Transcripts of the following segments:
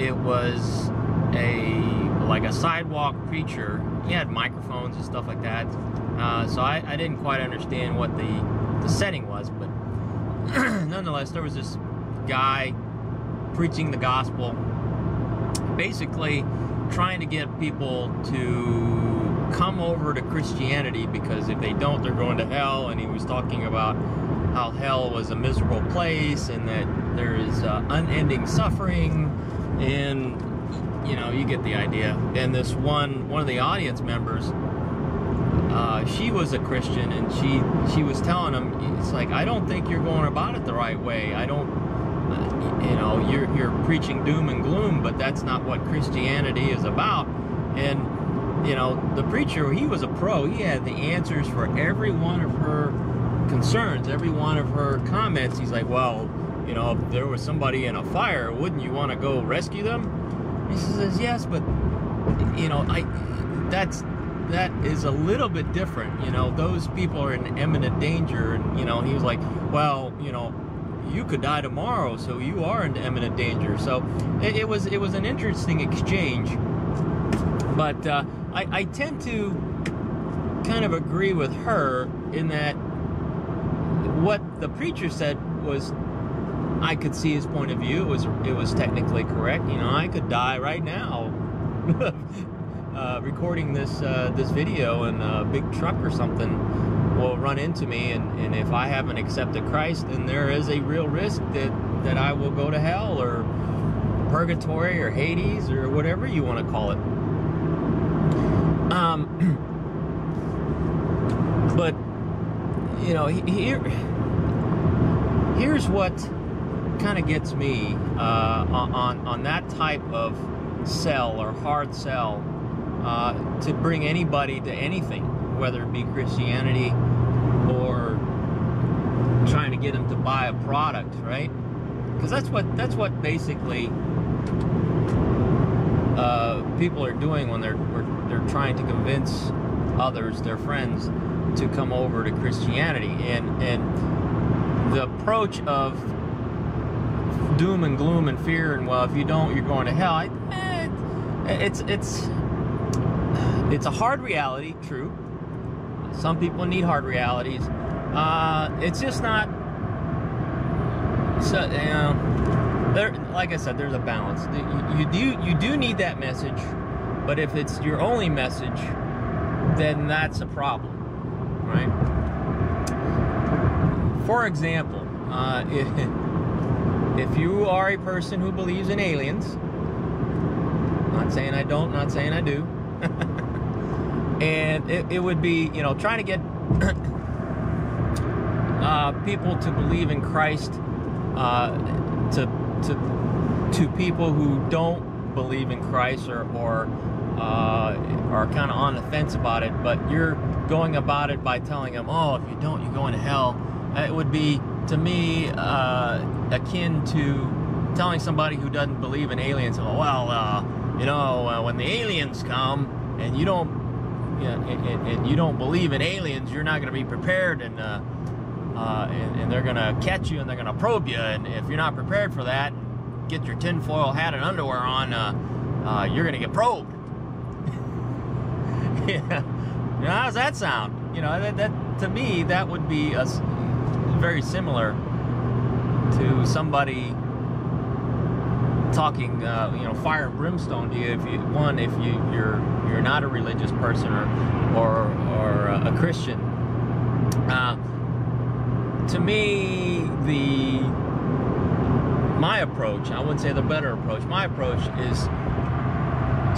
it was a like a sidewalk preacher. He had microphones and stuff like that. Uh, so I, I didn't quite understand what the the setting was, but nonetheless, there was this guy preaching the gospel, basically trying to get people to come over to Christianity because if they don't, they're going to hell. And he was talking about how hell was a miserable place and that there is uh, unending suffering and you know you get the idea. And this one one of the audience members uh, she was a Christian and she she was telling him it's like I don't think you're going about it the right way. I don't you know you're you're preaching doom and gloom but that's not what Christianity is about. And you know the preacher he was a pro. He had the answers for every one of her concerns every one of her comments. He's like well you know if there was somebody in a fire wouldn't you want to go rescue them? He says yes but you know I that's that is a little bit different you know those people are in imminent danger. And you know he was like well you know you could die tomorrow so you are in imminent danger. So it, it was it was an interesting exchange. But uh, I, I tend to kind of agree with her in that what the preacher said was I could see his point of view. It was it was technically correct. You know, I could die right now, uh, recording this uh, this video, and a big truck or something will run into me, and, and if I haven't accepted Christ, then there is a real risk that that I will go to hell or purgatory or Hades or whatever you want to call it. Um, but you know, here here's what kind of gets me uh, on on that type of sell or hard sell uh, to bring anybody to anything, whether it be Christianity or trying to get them to buy a product, right? Because that's what that's what basically uh, people are doing when they're they're trying to convince others, their friends, to come over to Christianity, and and the approach of doom and gloom and fear and well if you don't you're going to hell. I, eh, it's it's it's a hard reality true. Some people need hard realities. Uh, it's just not so you know there like I said there's a balance. You, you do you do need that message but if it's your only message then that's a problem right? For example uh, it, if you are a person who believes in aliens, not saying I don't, not saying I do, and it, it, would be, you know, trying to get uh, people to believe in Christ uh, to, to, to people who don't believe in Christ or, or uh, are kind of on the fence about it, but you're going about it by telling them, oh, if you don't, you're going to hell. It would be to me uh, akin to telling somebody who doesn't believe in aliens, oh, well, uh, you know, uh, when the aliens come and you don't, you know, and, and, you don't believe in aliens, you're not going to be prepared, and, uh, uh, and, and they're going to catch you and they're going to probe you, and if you're not prepared for that, get your tinfoil hat and underwear on, uh, you're going to get probed. yeah. How does that sound? You know, that, that to me, that would be a very similar to somebody talking, uh, you know, fire and brimstone to you. If you one, if you you're you're not a religious person or or or a Christian. Uh, to me, the my approach, I wouldn't say the better approach. My approach is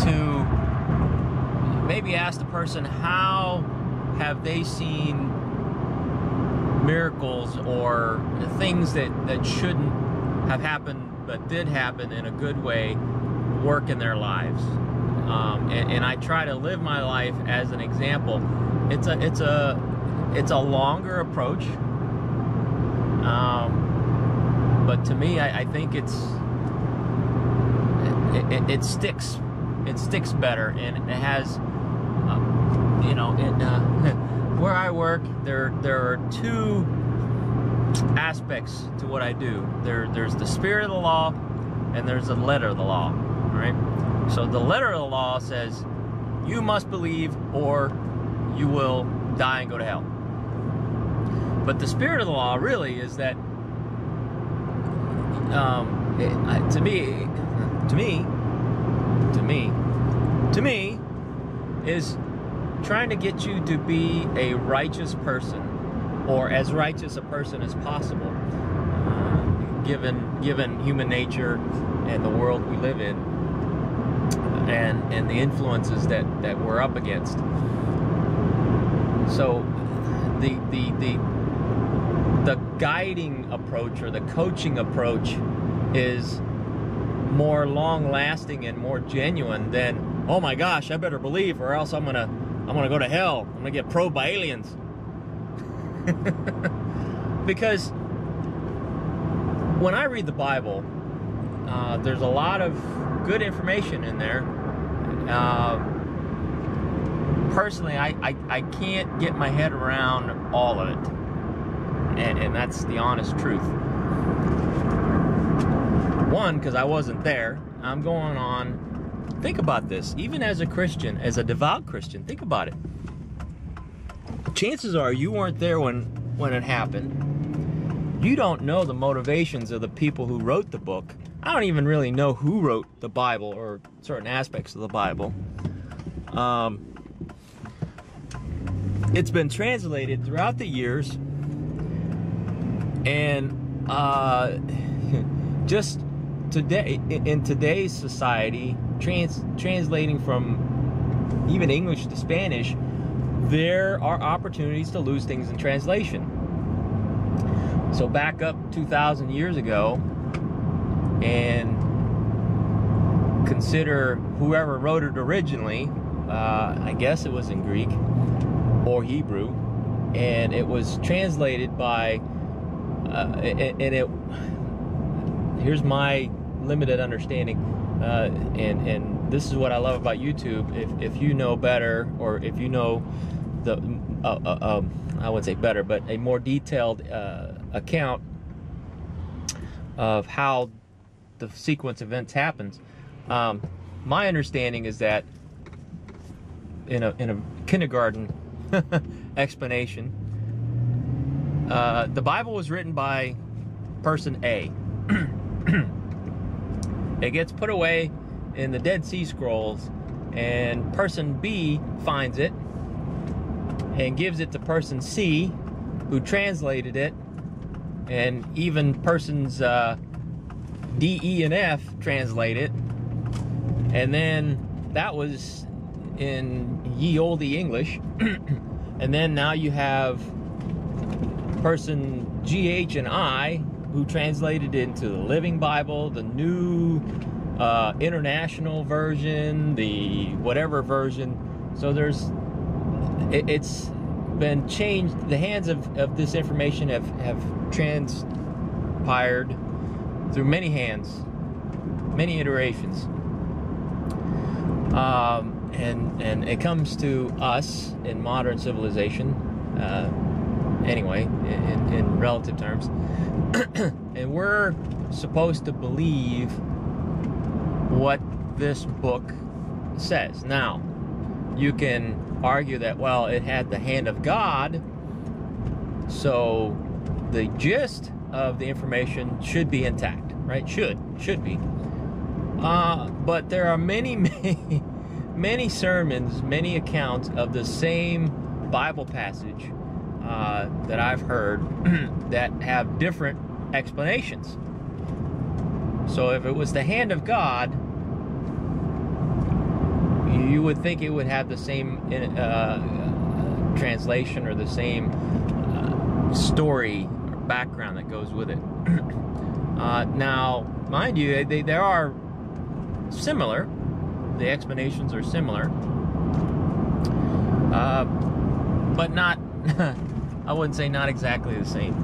to maybe ask the person how have they seen miracles or things that, that shouldn't have happened but did happen in a good way work in their lives. Um, and, and, I try to live my life as an example. It's a it's a it's a longer approach, um, but to me, I, I think it's it, it, it, sticks. It sticks better, and it has uh, you know it. Uh, where I work, there there are two aspects to what I do. There there's the spirit of the law, and there's the letter of the law. Right. So the letter of the law says you must believe or you will die and go to hell. But the spirit of the law really is that, um, it, to me, to me, to me, to me, is trying to get you to be a righteous person or as righteous a person as possible, uh, given given human nature and the world we live in, and and the influences that that we're up against. So, the the the the guiding approach or the coaching approach is more long lasting and more genuine than oh my gosh i better believe or else i'm gonna i'm gonna go to hell i'm gonna get probed by aliens because when I read the Bible, uh, there's a lot of good information in there. Uh, personally, I, I, I, can't get my head around all of it. And, and that's the honest truth. One, because I wasn't there. I'm going on. Think about this. Even as a Christian, as a devout Christian, think about it chances are you weren't there when when it happened. You don't know the motivations of the people who wrote the book. I don't even really know who wrote the Bible or certain aspects of the Bible. Um, it's been translated throughout the years, and uh, just today in today's society, trans translating from even English to Spanish there are opportunities to lose things in translation. So back up 2,000 years ago and consider whoever wrote it originally, uh, I guess it was in Greek or Hebrew, and it was translated by, uh, and it, here's my limited understanding, uh, and, and this is what I love about YouTube. If, if you know better, or if you know the uh, uh, um, I wouldn't say better, but a more detailed uh, account of how the sequence of events happens. Um, my understanding is that in a in a kindergarten explanation, uh, the Bible was written by person A. it gets put away in the Dead Sea Scrolls, and person B finds it and gives it to person C, who translated it, and even persons uh, D, E, and F translate it. And then that was in ye olde English. and then now you have person G, H, and I who translated it into the Living Bible, the New uh, International Version, the whatever version. So there's it, it's been changed. The hands of, of this information have, have transpired through many hands, many iterations. Um, and, and it comes to us in modern civilization, uh, anyway, in, in relative terms. and we're supposed to believe what this book says. Now, you can argue that, well, it had the hand of God, so the gist of the information should be intact, right? Should, should be. Uh, but there are many, many, many sermons, many accounts of the same Bible passage uh, that I've heard that have different explanations. So if it was the hand of God, you would think it would have the same uh, translation or the same uh, story or background that goes with it. uh, now, mind you, they, they are similar. The explanations are similar, uh, but not. I wouldn't say not exactly the same.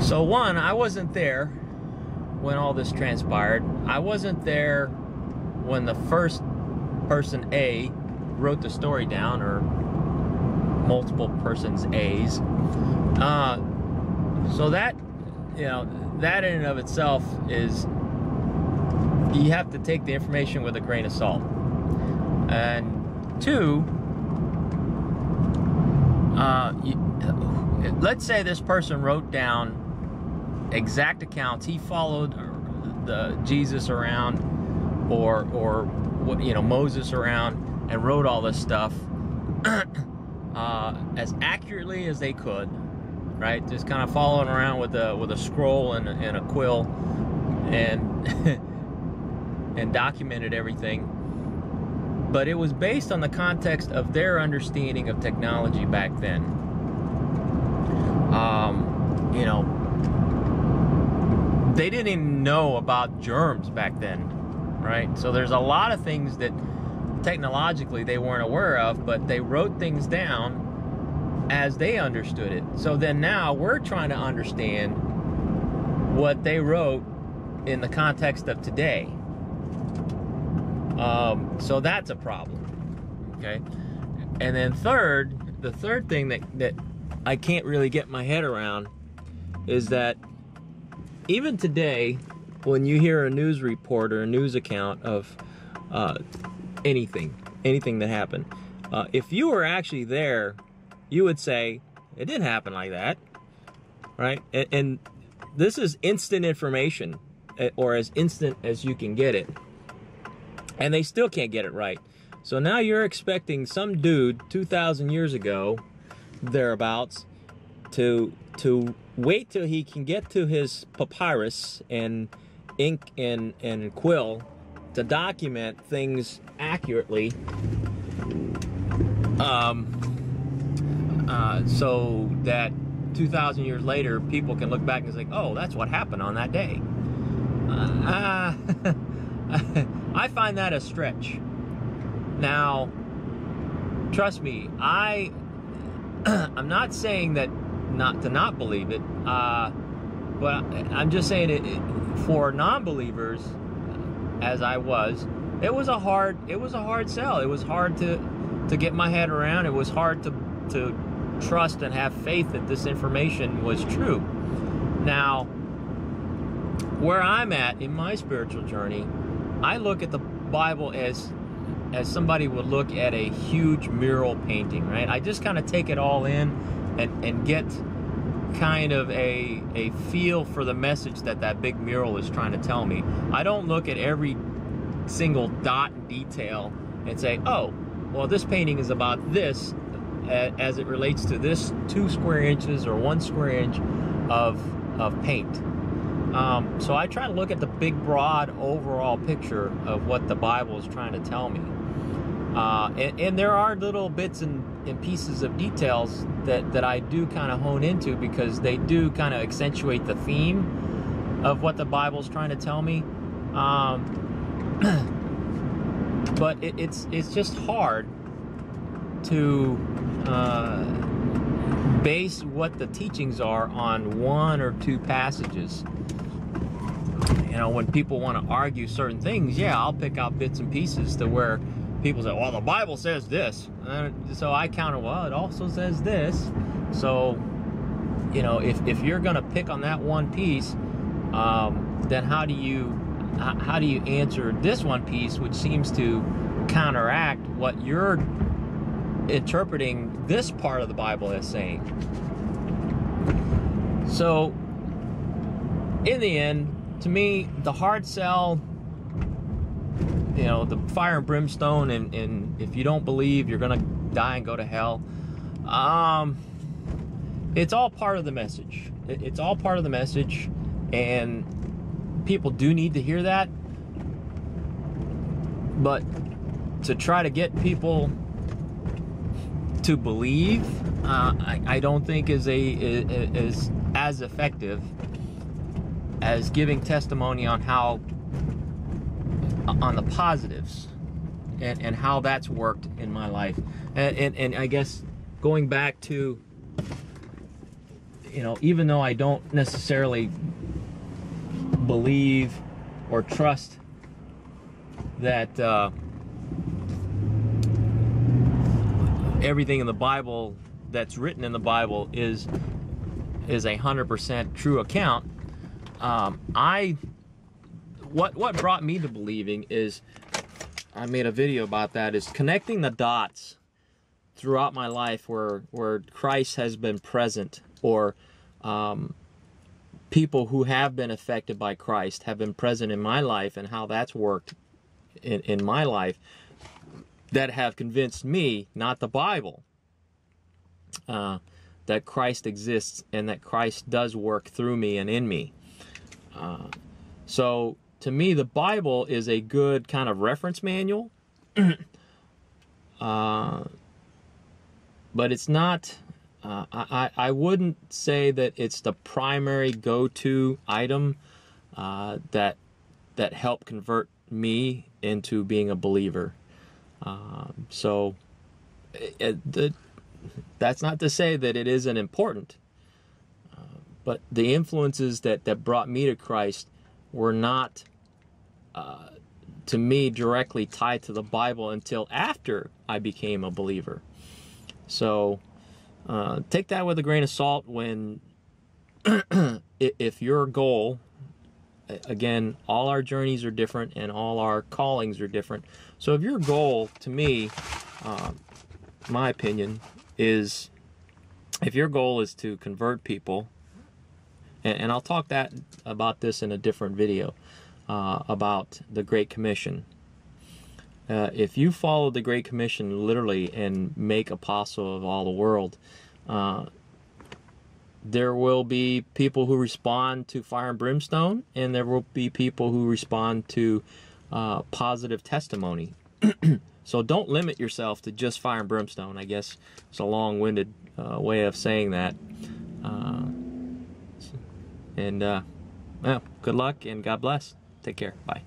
So one, I wasn't there when all this transpired. I wasn't there when the first person A wrote the story down, or multiple persons A's. Uh, so that, you know, that in and of itself is you have to take the information with a grain of salt. And two, uh, you, let's say this person wrote down exact accounts. He followed the Jesus around, or or you know Moses around, and wrote all this stuff uh, as accurately as they could. Right, just kind of following around with a with a scroll and, and a quill, and and documented everything. But it was based on the context of their understanding of technology back then. Um, you know, they didn't even know about germs back then, right? So there's a lot of things that technologically they weren't aware of, but they wrote things down as they understood it. So then now we're trying to understand what they wrote in the context of today. Um, so that's a problem. Okay. And then third, the third thing that, that I can't really get my head around is that even today, when you hear a news report or a news account of uh, anything, anything that happened, uh, if you were actually there, you would say it didn't happen like that, right? And, and this is instant information, eh, or as instant as you can get it and they still can't get it right. So now you're expecting some dude 2,000 years ago, thereabouts, to to wait till he can get to his papyrus and ink and and quill to document things accurately. Um, uh, so that 2,000 years later, people can look back and say, "Oh, that's what happened on that day." Uh, I find that a stretch. Now, trust me, I I'm not saying that not to not believe it, uh, but I'm just saying it, it for non-believers, as I was. It was a hard it was a hard sell. It was hard to to get my head around. It was hard to to trust and have faith that this information was true. Now, where I'm at in my spiritual journey, I look at the Bible as as somebody would look at a huge mural painting, right? I just kind of take it all in and, and get kind of a, a feel for the message that that big mural is trying to tell me. I don't look at every single dot and detail and say, oh, well, this painting is about this as it relates to this two square inches or one square inch of, of paint. Um, so I try to look at the big, broad, overall picture of what the Bible is trying to tell me. Uh, and, and, there are little bits and, and, pieces of details that, that I do kind of hone into because they do kind of accentuate the theme of what the Bible is trying to tell me. Um, but it, it's it's just hard to uh, base what the teachings are on one or two passages you know, when people want to argue certain things, yeah, I'll pick out bits and pieces to where people say, well, the Bible says this. So I counter, well, it also says this. So, you know, if, if you're going to pick on that one piece, um, then how do you how do you answer this one piece, which seems to counteract what you're interpreting this part of the Bible as saying? So, in the end, to me, the hard sell, you know, the fire and brimstone, and, and if you don't believe, you're going to die and go to hell. Um, it's all part of the message. It's all part of the message, and people do need to hear that. But to try to get people to believe, uh, I, I, don't think is a is as effective as giving testimony on how on the positives and, and how that's worked in my life. And, and, and i guess going back to you know even though i don't necessarily believe or trust that uh, everything in the bible that's written in the bible is is a hundred percent true account. Um, I what what brought me to believing is I made a video about that is connecting the dots throughout my life where where Christ has been present or um, people who have been affected by Christ have been present in my life and how that's worked in, in my life that have convinced me, not the Bible, uh, that Christ exists and that Christ does work through me and in me. Uh, so to me, the Bible is a good kind of reference manual. uh, but it's not. Uh, I, I wouldn't say that it's the primary go-to item uh, that that helped convert me into being a believer. Um, so, it, the, that's not to say that it isn't important. Uh, but the influences that, that brought me to Christ were not, uh, to me, directly tied to the Bible until after I became a believer. So uh, take that with a grain of salt when, if your goal, again, all our journeys are different and all our callings are different. So if your goal, to me, uh, my opinion, is if your goal is to convert people, and, and I'll talk that about this in a different video uh, about the Great Commission uh, if you follow the Great Commission literally and make apostle of all the world, uh, there will be people who respond to fire and brimstone, and there will be people who respond to uh, positive testimony. so don't limit yourself to just fire and brimstone. I guess it's a long-winded uh, way of saying that. Uh, and uh, well, good luck and God bless. Take care. Bye.